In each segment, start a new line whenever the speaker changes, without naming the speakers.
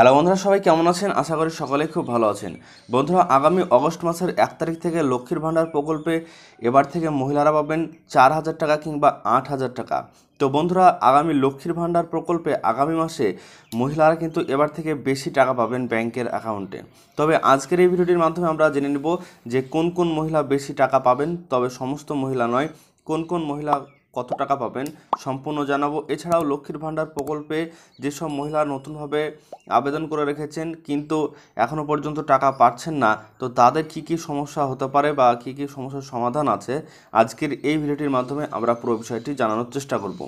Hello বন্ধুরা, সবাই কেমন আছেন? আশা করি সকলে খুব ভালো আছেন। বন্ধুরা, আগামী অগস্ট মাসের এক তারিখ থেকে লক্ষ্মীর ভাণ্ডার প্রকল্পে এবার থেকে মহিলারা পাবেন চার হাজার টাকা কিংবা আট হাজার টাকা। তো বন্ধুরা, আগামী লক্ষ্মীর ভাণ্ডার প্রকল্পে আগামী মাসে মহিলারা কিন্তু এবার থেকে বেশি টাকা পাবেন ব্যাংকের অ্যাকাউন্টে। তবে আজকের এই ভিডিওটির মাধ্যমে আমরা জেনে নেব যে কোন কোন মহিলা বেশি টাকা পাবেন, তবে সমস্ত মহিলা নয়, কোন কোন মহিলা কত টাকা পাবেন সম্পূর্ণ জানাব। এছাড়াও লক্ষ্মীর ভাণ্ডার প্রকল্পে যেসব মহিলা নতুনভাবে আবেদন করে রেখেছেন, কিন্তু এখনও পর্যন্ত টাকা পাচ্ছেন না, তো তাদের কি কি সমস্যা হতে পারে বা কি কি সমস্যার সমাধান আছে, আজকের এই ভিডিওটির মাধ্যমে আমরা পুরো বিষয়টি জানানোর চেষ্টা করব।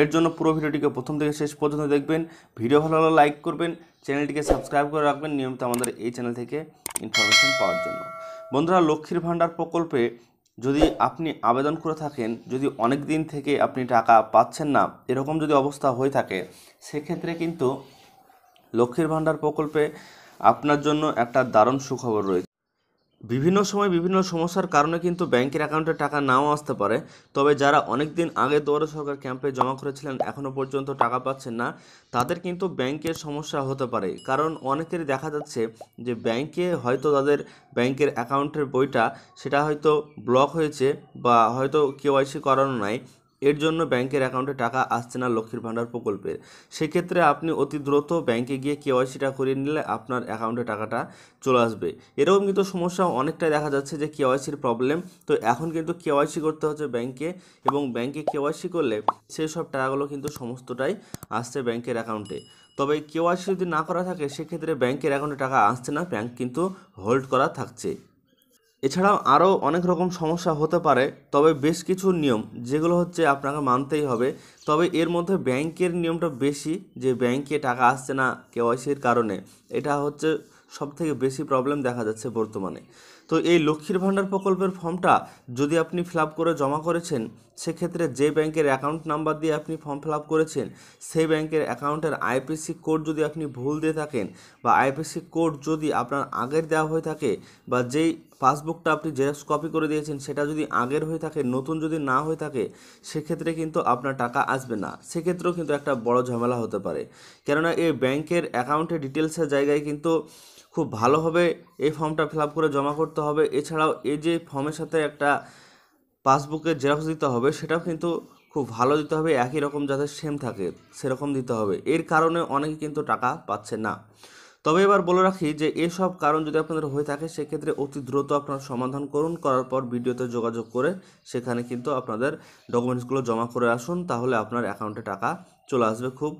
এর জন্য পুরো ভিডিওটিকে প্রথম থেকে শেষ পর্যন্ত দেখবেন, ভিডিও ভালো লাগলে লাইক করবেন, চ্যানেলটিকে সাবস্ক্রাইব করে রাখবেন নিয়মিত আমাদের এই চ্যানেল থেকে ইনফরমেশন পাওয়ার জন্য। বন্ধুরা, লক্ষ্মীর ভাণ্ডার প্রকল্পে যদি আপনি আবেদন করে থাকেন, যদি অনেক দিন থেকে আপনি টাকা পাচ্ছেন না, এরকম যদি অবস্থা হয়ে থাকে, সেক্ষেত্রে কিন্তু লক্ষ্মীর ভাণ্ডার প্রকল্পে আপনার জন্য একটা দারুণ সুখবর রয়েছে। বিভিন্ন সময় বিভিন্ন সমস্যার কারণে কিন্তু ব্যাংকের অ্যাকাউন্টে টাকা নাও আসতে পারে। তবে যারা অনেক দিন আগে দুয়ারে সরকার ক্যাম্পে জমা করেছিলেন এখনও পর্যন্ত টাকা পাচ্ছেন না, তাদের কিন্তু ব্যাংকের সমস্যা হতে পারে। কারণ অনেকেরই দেখা যাচ্ছে যে ব্যাংকে হয়তো তাদের ব্যাংকের অ্যাকাউন্টের বইটা সেটা হয়তো ব্লক হয়েছে বা হয়তো কেওয়াইসি করানো নাই। এর জন্য ব্যাংকের অ্যাকাউন্টে টাকা আসছে না লক্ষ্মীর ভাণ্ডার প্রকল্পের। সেক্ষেত্রে আপনি অতি দ্রুত ব্যাংকে গিয়ে কেওয়াইসিটা করিয়ে নিলে আপনার অ্যাকাউন্টে টাকাটা চলে আসবে। এরকম কিন্তু সমস্যা অনেকটাই দেখা যাচ্ছে যে কেওয়াইসির প্রবলেম। তো এখন কিন্তু কেওয়াইসি করতে হচ্ছে ব্যাংকে এবং ব্যাংকে কেওয়াইসি করলে সেই সব টাকাগুলো কিন্তু সমস্তটাই আসছে ব্যাংকের অ্যাকাউন্টে। তবে কেওয়াইসি যদি না করা থাকে, সেক্ষেত্রে ব্যাংকের অ্যাকাউন্টে টাকা আসছে না, ব্যাংক কিন্তু হোল্ড করা থাকছে। এছাড়াও আরও অনেক রকম সমস্যা হতে পারে, তবে বেশ কিছু নিয়ম, যেগুলো হচ্ছে আপনাকে মানতেই হবে। তবে এর মধ্যে ব্যাংকের নিয়মটা বেশি, যে ব্যাংকে টাকা আসছে না কেওয়াইসির কারণে। এটা হচ্ছে সব থেকে বেশি প্রবলেম দেখা যাচ্ছে বর্তমানে। তো এই লক্ষ্মীর ভাণ্ডার প্রকল্পের ফর্মটা যদি আপনি ফিল করে জমা করেছেন, সেক্ষেত্রে যে ব্যাংকের অ্যাকাউন্ট নাম্বার দিয়ে আপনি ফর্ম ফিল করেছেন, সেই ব্যাংকের অ্যাকাউন্টের আইপিসি কোড যদি আপনি ভুল দিয়ে থাকেন বা আইপিসি কোড যদি আপনার আগের দেওয়া হয়ে থাকে বা যেই পাসবুকটা আপনি জেরক্স কপি করে দিয়েছেন, সেটা যদি আগের হয়ে থাকে, নতুন যদি না হয়ে থাকে, সেক্ষেত্রে কিন্তু আপনার টাকা আসবে না। সেক্ষেত্রেও কিন্তু একটা বড় ঝামেলা হতে পারে। কেননা এই ব্যাংকের অ্যাকাউন্টের ডিটেলসের জায়গায় কিন্তু খুব ভালোভাবে এই ফর্মটা ফিল করে জমা করতে হবে। এছাড়াও এই যে ফর্মের সাথে একটা পাসবুকের জেরক্স দিতে হবে, সেটাও কিন্তু খুব ভালো দিতে হবে, একই রকম যাতে সেম থাকে, সেরকম দিতে হবে। এর কারণে অনেকে কিন্তু টাকা পাচ্ছে না। তবে এবার বলে রাখি যে, এসব কারণ যদি আপনাদের হয়ে থাকে, সেক্ষেত্রে অতি দ্রুত আপনারা সমাধান করুন। করার পর ভিডিওতে যোগাযোগ করে সেখানে কিন্তু আপনাদের ডকুমেন্টসগুলো জমা করে আসুন, তাহলে আপনার অ্যাকাউন্টে টাকা চলে আসবে খুব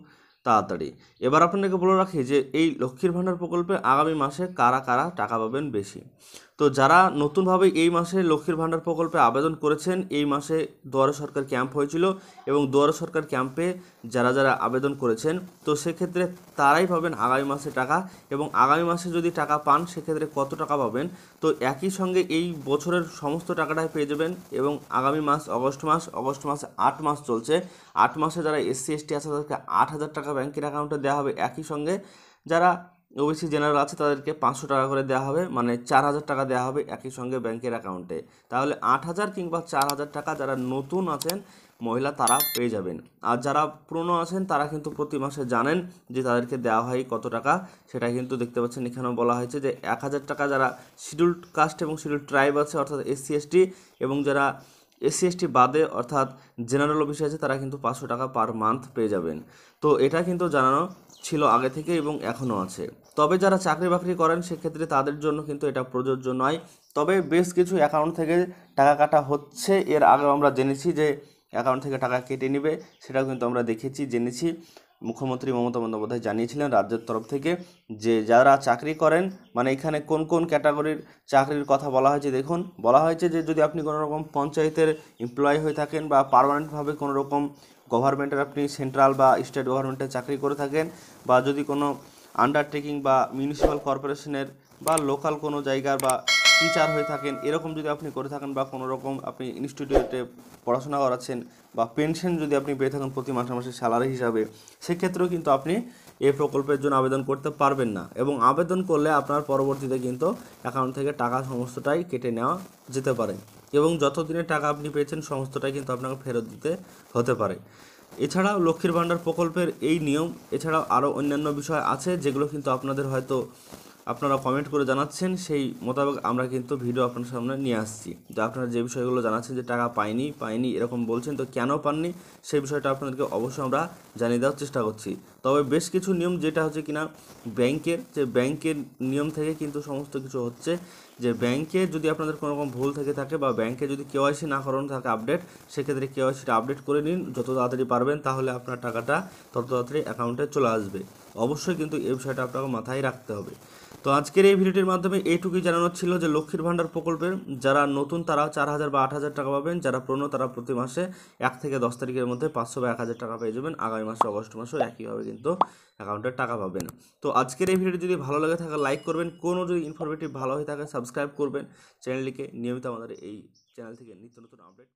তাড়াতাড়ি। এবার আপনাকে বলে রাখি যে, এই লক্ষ্মীর ভাণ্ডার প্রকল্পে আগামী মাসে কারা কারা টাকা পাবেন বেশি? তো যারা নতুনভাবে এই মাসে লক্ষ্মীর ভাণ্ডার প্রকল্পে আবেদন করেছেন, এই মাসে দুয়ারে সরকার ক্যাম্প হয়েছিল এবং দুয়ারে সরকার ক্যাম্পে যারা যারা আবেদন করেছেন, তো সেক্ষেত্রে তারাই পাবেন আগামী মাসে টাকা এবং আগামী মাসে যদি টাকা পান, সেক্ষেত্রে কত টাকা পাবেন? তো একই সঙ্গে এই বছরের সমস্ত টাকাটাই পেয়ে যাবেন এবং আগামী মাস অগস্ট মাস, অগস্ট মাসে আট মাস চলছে। আট মাসে যারা এসসি, এসটি আছে, তাদেরকে আট হাজার টাকা ব্যাংকের অ্যাকাউন্টে দেওয়া হবে। একই সঙ্গে যারা ওবিসি জেনারেল আছে, তাদেরকে পাঁচশো টাকা করে দেওয়া হবে মানে চার হাজার টাকা দেওয়া হবে একই সঙ্গে ব্যাংকের অ্যাকাউন্টে। তাহলে আট হাজার কিংবা চার হাজার টাকা যারা নতুন আছেন, মহিলা তারা পেয়ে যাবেন। আর যারা পুরনো আছেন, তারা কিন্তু প্রতি মাসে জানেন যে তাদেরকে দেওয়া হয় কত টাকা। সেটা কিন্তু দেখতে পাচ্ছেন, এখানেও বলা হয়েছে যে এক হাজার টাকা যারা শিডিউল্ড কাস্ট এবং শিডিউল ট্রাইব আছে, অর্থাৎ এসসি এসটি এবং যারা এসসি এসটি বাদে, অর্থাৎ জেনারেল অফিসে আছে, তারা কিন্তু পাঁচশো টাকা পার মান্থ পেয়ে যাবেন। তো এটা কিন্তু জানানো ছিল আগে থেকে এবং এখনও আছে। তবে যারা চাকরি বাকরি করেন, সেক্ষেত্রে তাদের জন্য কিন্তু এটা প্রযোজ্য নয়। তবে বেশ কিছু অ্যাকাউন্ট থেকে টাকা কাটা হচ্ছে। এর আগে আমরা জেনেছি যে অ্যাকাউন্ট থেকে টাকা কেটে নেবে, সেটাও কিন্তু আমরা দেখেছি, জেনেছি। মুখ্যমন্ত্রী মমতা বন্দ্যোপাধ্যায় জানিয়েছিলেন রাজ্যের তরফ থেকে যে যারা চাকরি করেন মানে এখানে কোন কোন ক্যাটাগরির চাকরির কথা বলা হয়েছে দেখুন, বলা হয়েছে যে যদি আপনি কোনো রকম পঞ্চায়েতের এমপ্লয়ি হয়ে থাকেন বা পারমানেন্টভাবে কোনো রকম গভর্নমেন্টের আপনি সেন্ট্রাল বা স্টেট গভর্নমেন্টের চাকরি করে থাকেন বা যদি কোনো আন্ডারটেকিং বা মিউনিসিপ্যাল কর্পোরেশনের বা লোকাল কোনো জায়গার বা টিচার হয়ে থাকেন, এরকম যদি আপনি করে থাকেন বা কোনো রকম আপনি ইনস্টিটিউটে পড়াশোনা করাচ্ছেন বা পেনশন যদি আপনি পেয়ে থাকেন প্রতি মাসে মাসে স্যালারি হিসাবে, সেক্ষেত্রেও কিন্তু আপনি এই প্রকল্পের জন্য আবেদন করতে পারবেন না। এবং আবেদন করলে আপনার পরবর্তীতে কিন্তু অ্যাকাউন্ট থেকে টাকা সমস্তটাই কেটে নেওয়া যেতে পারে। এবং যত দিনের টাকা আপনি পেয়েছেন, সমস্তটাই কিন্তু আপনাকে ফেরত দিতে হতে পারে। এছাড়াও লক্ষ্মীর ভাণ্ডার প্রকল্পের এই নিয়ম, এছাড়াও আরও অন্যান্য বিষয় আছে যেগুলো কিন্তু আপনাদের হয়তো আপনারা কমেন্ট করে জানাচ্ছেন, সেই মোতাবেক আমরা কিন্তু ভিডিও আপনার সামনে নিয়ে আসছি। যে আপনারা যে বিষয়গুলো জানাচ্ছেন যে টাকা পাইনি পাইনি, এরকম বলছেন, তো কেন পাননি, সেই বিষয়টা আপনাদেরকে অবশ্যই আমরা জানিয়ে দেওয়ার চেষ্টা করছি। তবে বেশ কিছু নিয়ম যেটা হচ্ছে কিনা, ব্যাংকের, যে ব্যাংকের নিয়ম থেকে কিন্তু সমস্ত কিছু হচ্ছে, যে ব্যাংকে যদি আপনাদের কোনো রকম ভুল থেকে থাকে বা ব্যাংকে যদি কেওয়াইসি না করানো থাকে আপডেট সেক্ষেত্রে কেওয়াইসিটা আপডেট করে নিন, যত তাড়াতাড়ি পারবেন, তাহলে আপনার টাকাটা তত তাড়াতাড়ি অ্যাকাউন্টে চলে আসবে। অবশ্যই কিন্তু এই বিষয়টা আপনাকে মাথায় রাখতে হবে। তো আজকের এই ভিডিওটির মাধ্যমে এইটুকুই জানানো ছিল যে লক্ষ্মীর ভাণ্ডার প্রকল্পের যারা নতুন, তারা চার হাজার বা আট হাজার টাকা পাবেন। যারা পুরনো, তারা প্রতি মাসে এক থেকে দশ তারিখের মধ্যে পাঁচশো বা এক হাজার টাকা পেয়ে যাবেন। আগামী মাসে, অগস্ট মাসেও একইভাবে কিন্তু অ্যাকাউন্টে টাকা পাবেন। তো আজকের এই ভিডিওটি যদি ভালো লাগে থাকে, লাইক করবেন। কোনো যদি ইনফরমেটিভ ভালো হয়ে থাকে সাবস্ক্রাইব করবেন। চ্যানেলটিকে নিয়মিত আমাদের এই চ্যানেল থেকে নিত্য নতুন আপডেট